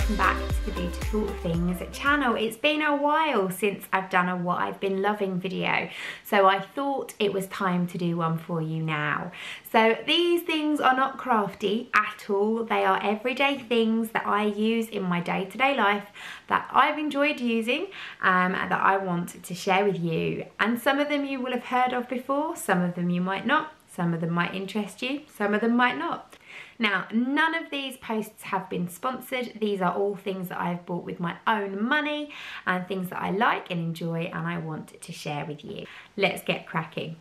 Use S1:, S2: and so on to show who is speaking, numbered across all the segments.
S1: Welcome back to the Beautiful Things channel. It's been a while since I've done a what I've been loving video, so I thought it was time to do one for you now. So these things are not crafty at all. They are everyday things that I use in my day-to-day -day life that I've enjoyed using um, and that I want to share with you. And some of them you will have heard of before, some of them you might not, some of them might interest you, some of them might not. Now, none of these posts have been sponsored. These are all things that I've bought with my own money and things that I like and enjoy and I want to share with you. Let's get cracking.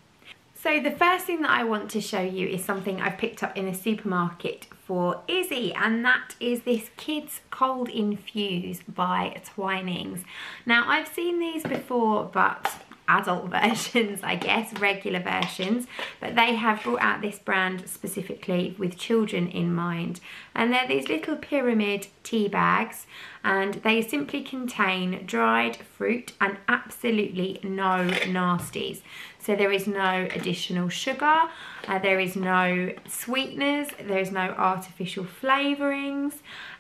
S1: So the first thing that I want to show you is something I've picked up in the supermarket for Izzy and that is this Kids Cold Infuse by Twinings. Now I've seen these before but adult versions, I guess, regular versions, but they have brought out this brand specifically with children in mind. And they're these little pyramid tea bags and they simply contain dried fruit and absolutely no nasties. So there is no additional sugar, uh, there is no sweeteners, there is no artificial flavourings.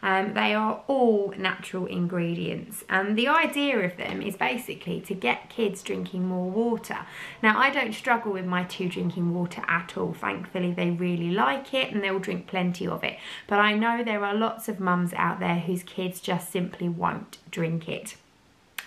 S1: Um, they are all natural ingredients and the idea of them is basically to get kids drinking more water. Now I don't struggle with my two drinking water at all. Thankfully they really like it and they'll drink plenty of it. But I know there are lots of mums out there whose kids just simply won't drink it.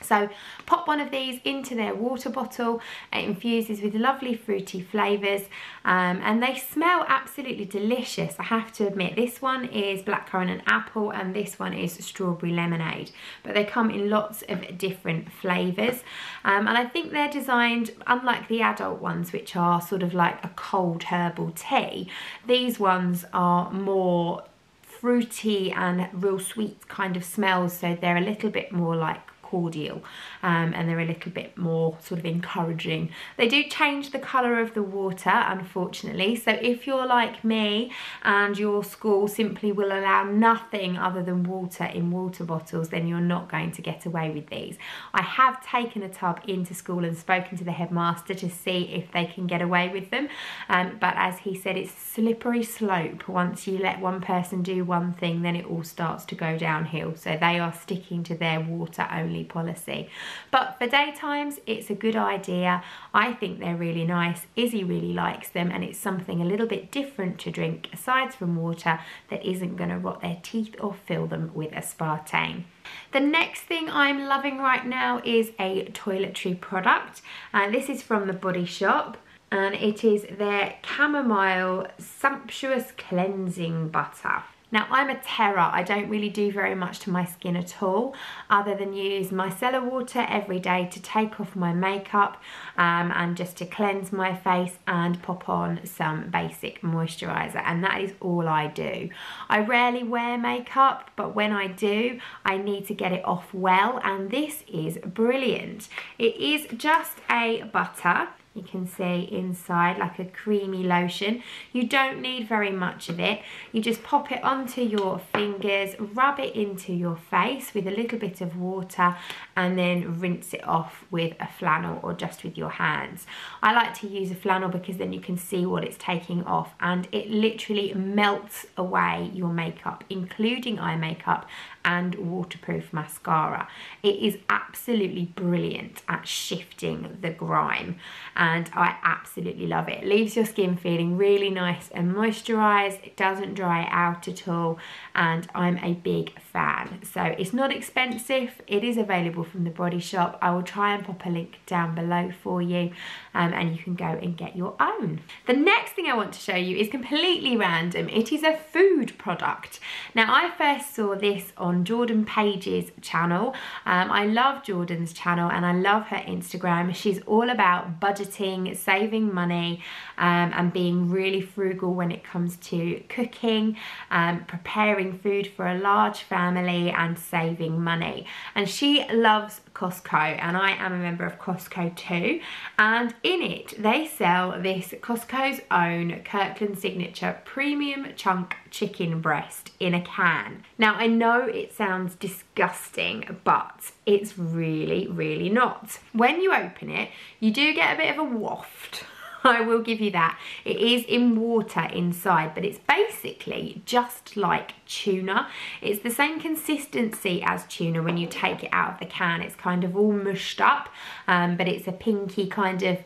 S1: So pop one of these into their water bottle. It infuses with lovely fruity flavours um, and they smell absolutely delicious. I have to admit this one is blackcurrant and apple and this one is strawberry lemonade. But they come in lots of different flavours um, and I think they're designed, unlike the adult ones which are sort of like a cold herbal tea, these ones are more fruity and real sweet kind of smells so they're a little bit more like cordial um, and they're a little bit more sort of encouraging. They do change the colour of the water unfortunately so if you're like me and your school simply will allow nothing other than water in water bottles then you're not going to get away with these. I have taken a tub into school and spoken to the headmaster to see if they can get away with them um, but as he said it's slippery slope once you let one person do one thing then it all starts to go downhill so they are sticking to their water only policy. But for daytimes, it's a good idea. I think they're really nice. Izzy really likes them and it's something a little bit different to drink aside from water that isn't going to rot their teeth or fill them with aspartame. The next thing I'm loving right now is a toiletry product and this is from the Body Shop and it is their chamomile sumptuous cleansing butter. Now I'm a terror, I don't really do very much to my skin at all other than use micellar water every day to take off my makeup um, and just to cleanse my face and pop on some basic moisturiser and that is all I do. I rarely wear makeup but when I do I need to get it off well and this is brilliant. It is just a butter you can see inside like a creamy lotion. You don't need very much of it. You just pop it onto your fingers, rub it into your face with a little bit of water and then rinse it off with a flannel or just with your hands. I like to use a flannel because then you can see what it's taking off and it literally melts away your makeup, including eye makeup and waterproof mascara. It is absolutely brilliant at shifting the grime and I absolutely love it. It leaves your skin feeling really nice and moisturised. It doesn't dry out at all and I'm a big fan. So it's not expensive. It is available from the Body Shop. I will try and pop a link down below for you um, and you can go and get your own. The next thing I want to show you is completely random. It is a food product. Now I first saw this on Jordan Page's channel. Um, I love Jordan's channel and I love her Instagram. She's all about budgeting, saving money um, and being really frugal when it comes to cooking, um, preparing food for a large family and saving money. And she loves Costco and I am a member of Costco too and in it they sell this Costco's own Kirkland Signature Premium Chunk Chicken Breast in a can. Now I know it sounds disgusting but it's really really not. When you open it you do get a bit of a waft I will give you that. It is in water inside, but it's basically just like tuna. It's the same consistency as tuna when you take it out of the can. It's kind of all mushed up, um, but it's a pinky kind of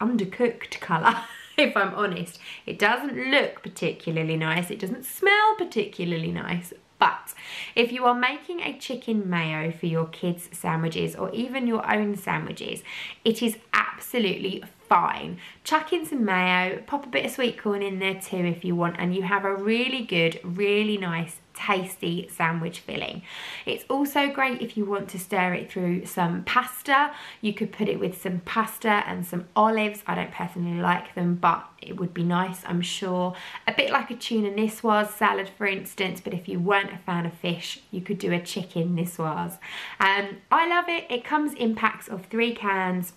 S1: undercooked colour. if I'm honest. It doesn't look particularly nice. It doesn't smell particularly nice. But if you are making a chicken mayo for your kids' sandwiches or even your own sandwiches, it is absolutely fine. Chuck in some mayo, pop a bit of sweet corn in there too if you want, and you have a really good, really nice tasty sandwich filling. It's also great if you want to stir it through some pasta. You could put it with some pasta and some olives. I don't personally like them, but it would be nice, I'm sure. A bit like a tuna niçoise salad, for instance, but if you weren't a fan of fish, you could do a chicken niçoise. Um, I love it. It comes in packs of three cans.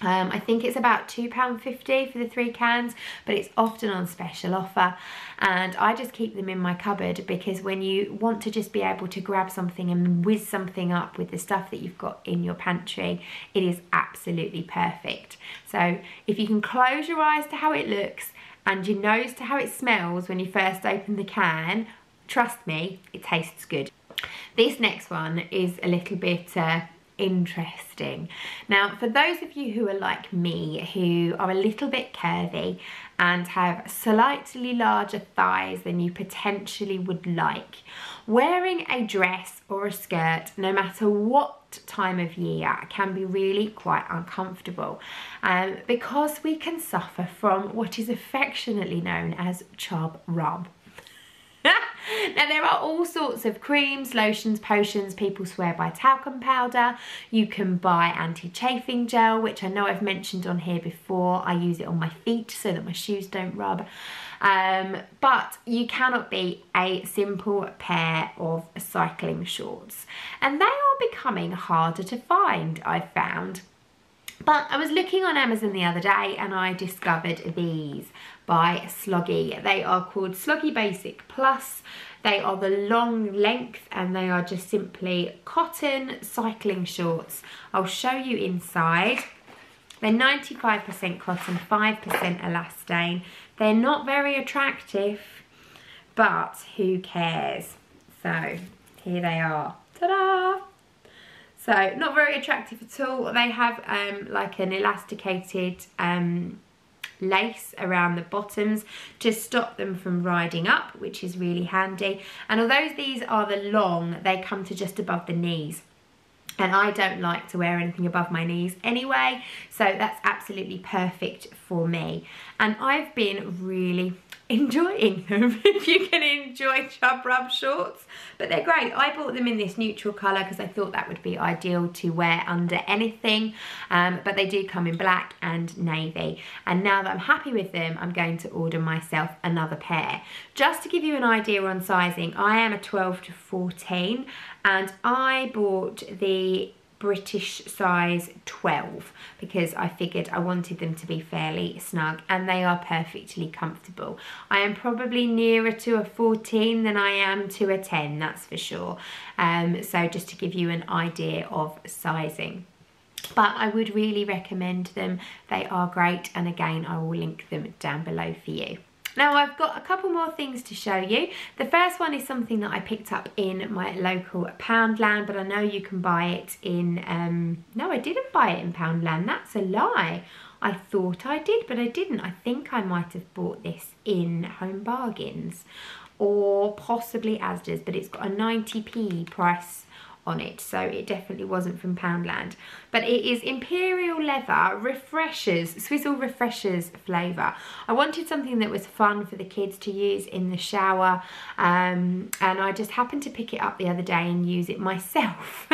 S1: Um, I think it's about £2.50 for the three cans, but it's often on special offer. And I just keep them in my cupboard because when you want to just be able to grab something and whiz something up with the stuff that you've got in your pantry, it is absolutely perfect. So if you can close your eyes to how it looks and your nose to how it smells when you first open the can, trust me, it tastes good. This next one is a little bit uh, interesting. Now, for those of you who are like me, who are a little bit curvy and have slightly larger thighs than you potentially would like, wearing a dress or a skirt, no matter what time of year, can be really quite uncomfortable um, because we can suffer from what is affectionately known as chub rub. now there are all sorts of creams, lotions, potions. People swear by talcum powder. You can buy anti-chafing gel, which I know I've mentioned on here before. I use it on my feet so that my shoes don't rub. Um, but you cannot beat a simple pair of cycling shorts. And they are becoming harder to find, I've found. But I was looking on Amazon the other day and I discovered these by Sloggi. They are called Sloggi Basic Plus. They are the long length and they are just simply cotton cycling shorts. I'll show you inside. They're 95% cotton, 5% elastane. They're not very attractive, but who cares? So here they are. Ta-da! So not very attractive at all. They have um, like an elasticated um, lace around the bottoms to stop them from riding up, which is really handy. And although these are the long, they come to just above the knees and I don't like to wear anything above my knees anyway so that's absolutely perfect for me and I've been really enjoying them if you can enjoy chub rub shorts. But they're great. I bought them in this neutral colour because I thought that would be ideal to wear under anything. Um, but they do come in black and navy. And now that I'm happy with them I'm going to order myself another pair. Just to give you an idea on sizing I am a 12 to 14 and I bought the British size 12 because I figured I wanted them to be fairly snug and they are perfectly comfortable. I am probably nearer to a 14 than I am to a 10, that's for sure. Um, so just to give you an idea of sizing but I would really recommend them. They are great and again I will link them down below for you. Now I've got a couple more things to show you. The first one is something that I picked up in my local Poundland, but I know you can buy it in, um, no I didn't buy it in Poundland, that's a lie. I thought I did, but I didn't. I think I might have bought this in Home Bargains or possibly Asda's, but it's got a 90p price on it so it definitely wasn't from Poundland. But it is Imperial Leather Refreshers Swizzle Refreshers flavour. I wanted something that was fun for the kids to use in the shower um, and I just happened to pick it up the other day and use it myself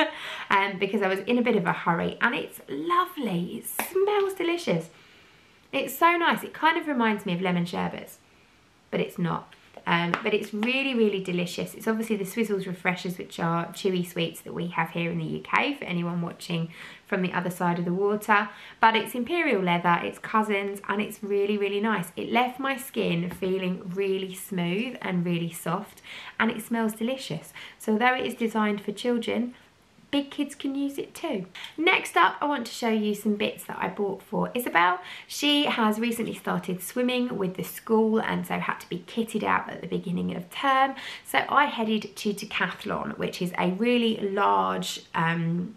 S1: um, because I was in a bit of a hurry and it's lovely. It smells delicious. It's so nice. It kind of reminds me of lemon sherbets but it's not um, but it's really, really delicious. It's obviously the Swizzels Refreshers, which are chewy sweets that we have here in the UK for anyone watching from the other side of the water. But it's Imperial Leather, it's cousins, and it's really, really nice. It left my skin feeling really smooth and really soft, and it smells delicious. So although it is designed for children, big kids can use it too. Next up, I want to show you some bits that I bought for Isabel. She has recently started swimming with the school and so had to be kitted out at the beginning of term. So I headed to Decathlon, which is a really large um,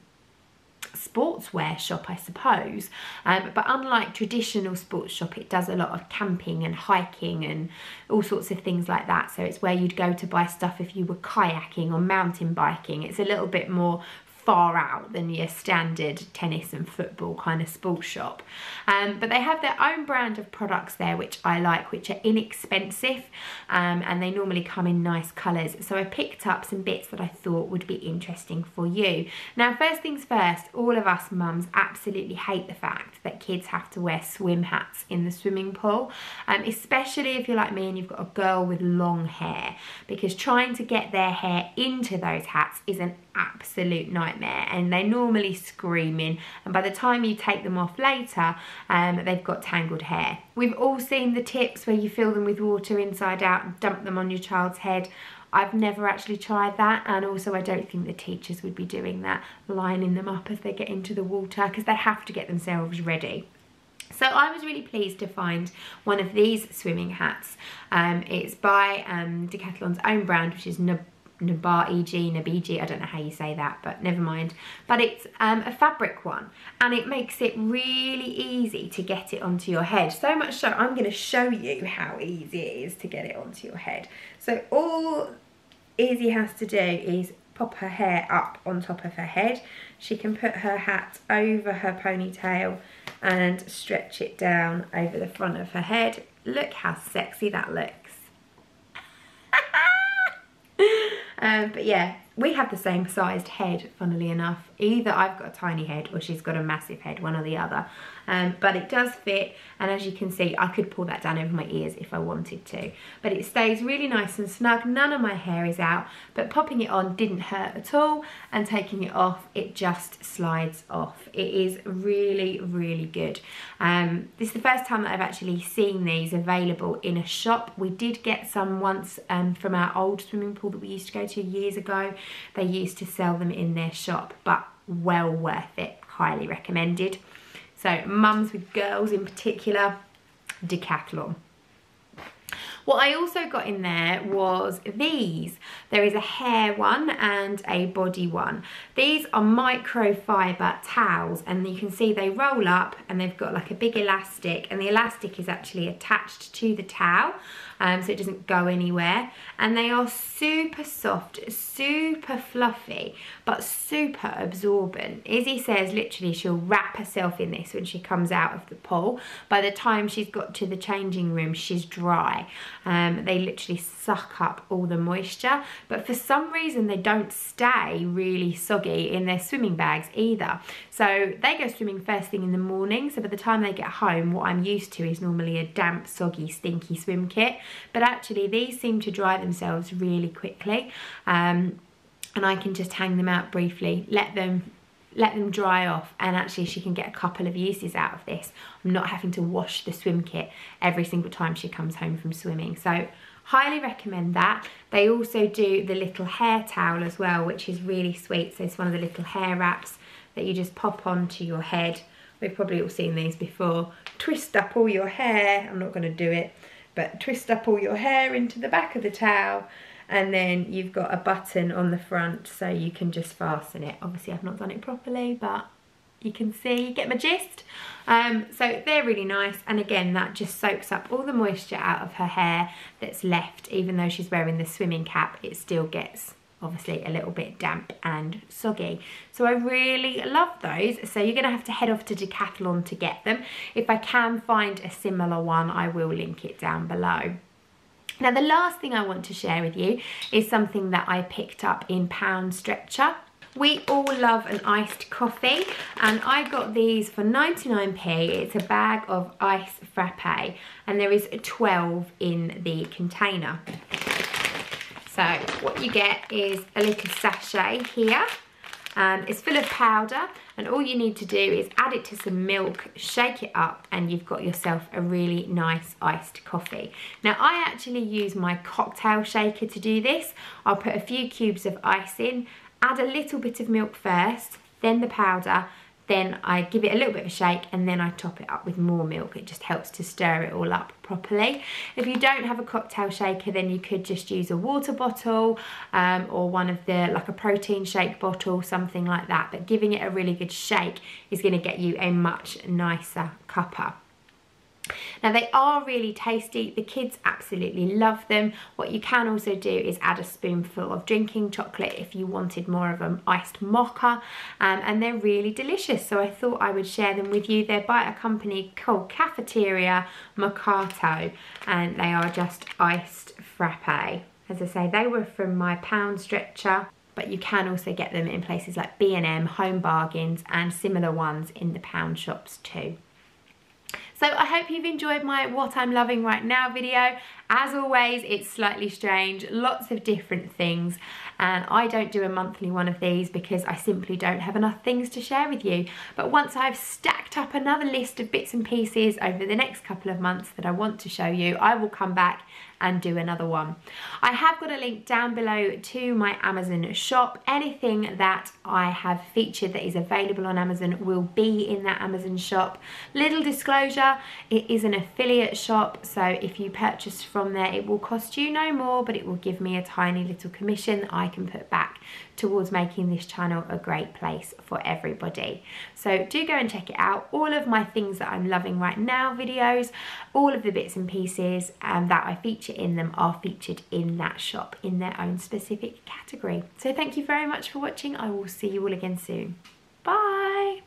S1: sportswear shop, I suppose. Um, but unlike traditional sports shop, it does a lot of camping and hiking and all sorts of things like that. So it's where you'd go to buy stuff if you were kayaking or mountain biking. It's a little bit more far out than your standard tennis and football kind of sports shop. Um, but they have their own brand of products there, which I like, which are inexpensive um, and they normally come in nice colours. So I picked up some bits that I thought would be interesting for you. Now, first things first, all of us mums absolutely hate the fact that kids have to wear swim hats in the swimming pool, um, especially if you're like me and you've got a girl with long hair, because trying to get their hair into those hats is an absolute nightmare and they're normally screaming and by the time you take them off later um, they've got tangled hair. We've all seen the tips where you fill them with water inside out and dump them on your child's head. I've never actually tried that and also I don't think the teachers would be doing that, lining them up as they get into the water because they have to get themselves ready. So I was really pleased to find one of these swimming hats. Um, it's by um, Decathlon's own brand, which is Nab Nabiji, Nabiji, I don't know how you say that, but never mind. But it's um, a fabric one and it makes it really easy to get it onto your head. So much so, I'm gonna show you how easy it is to get it onto your head. So all Izzy has to do is pop her hair up on top of her head. She can put her hat over her ponytail and stretch it down over the front of her head. Look how sexy that looks. Um, but yeah, we have the same sized head, funnily enough. Either I've got a tiny head or she's got a massive head, one or the other. Um, but it does fit, and as you can see, I could pull that down over my ears if I wanted to. But it stays really nice and snug. None of my hair is out, but popping it on didn't hurt at all, and taking it off, it just slides off. It is really, really good. Um, this is the first time that I've actually seen these available in a shop. We did get some once um, from our old swimming pool that we used to go to years ago. They used to sell them in their shop, but well worth it, highly recommended. So mums with girls in particular, Decathlon. What I also got in there was these. There is a hair one and a body one. These are microfiber towels and you can see they roll up and they've got like a big elastic and the elastic is actually attached to the towel um, so it doesn't go anywhere. And they are super soft, super fluffy, but super absorbent. Izzy says literally she'll wrap herself in this when she comes out of the pool. By the time she's got to the changing room, she's dry. Um, they literally suck up all the moisture, but for some reason they don't stay really soggy in their swimming bags either. So they go swimming first thing in the morning, so by the time they get home, what I'm used to is normally a damp, soggy, stinky swim kit but actually these seem to dry themselves really quickly um, and I can just hang them out briefly, let them let them dry off and actually she can get a couple of uses out of this. I'm not having to wash the swim kit every single time she comes home from swimming. So highly recommend that. They also do the little hair towel as well, which is really sweet. So it's one of the little hair wraps that you just pop onto your head. We've probably all seen these before. Twist up all your hair. I'm not going to do it but twist up all your hair into the back of the towel and then you've got a button on the front so you can just fasten it. Obviously I've not done it properly but you can see, get my gist. Um, so they're really nice and again that just soaks up all the moisture out of her hair that's left even though she's wearing the swimming cap it still gets obviously a little bit damp and soggy. So I really love those. So you're gonna have to head off to Decathlon to get them. If I can find a similar one, I will link it down below. Now the last thing I want to share with you is something that I picked up in Pound Stretcher. We all love an iced coffee and I got these for 99p. It's a bag of ice frappe and there is 12 in the container. So what you get is a little sachet here. Um, it's full of powder and all you need to do is add it to some milk, shake it up and you've got yourself a really nice iced coffee. Now I actually use my cocktail shaker to do this. I'll put a few cubes of ice in add a little bit of milk first, then the powder, then I give it a little bit of a shake and then I top it up with more milk. It just helps to stir it all up properly. If you don't have a cocktail shaker then you could just use a water bottle um, or one of the like a protein shake bottle, something like that. But giving it a really good shake is going to get you a much nicer cuppa. Now they are really tasty, the kids absolutely love them. What you can also do is add a spoonful of drinking chocolate if you wanted more of an iced mocha um, and they're really delicious so I thought I would share them with you. They're by a company called Cafeteria Macchiato and they are just iced frappe. As I say, they were from my pound stretcher but you can also get them in places like B&M, Home Bargains and similar ones in the pound shops too. So I hope you've enjoyed my what I'm loving right now video. As always, it's slightly strange, lots of different things. And I don't do a monthly one of these because I simply don't have enough things to share with you. But once I've stacked up another list of bits and pieces over the next couple of months that I want to show you, I will come back and do another one. I have got a link down below to my Amazon shop. Anything that I have featured that is available on Amazon will be in that Amazon shop. Little disclosure, it is an affiliate shop, so if you purchase from there, it will cost you no more, but it will give me a tiny little commission that I can put back towards making this channel a great place for everybody. So do go and check it out. All of my things that I'm loving right now videos, all of the bits and pieces um, that I feature in them are featured in that shop in their own specific category. So thank you very much for watching. I will see you all again soon. Bye!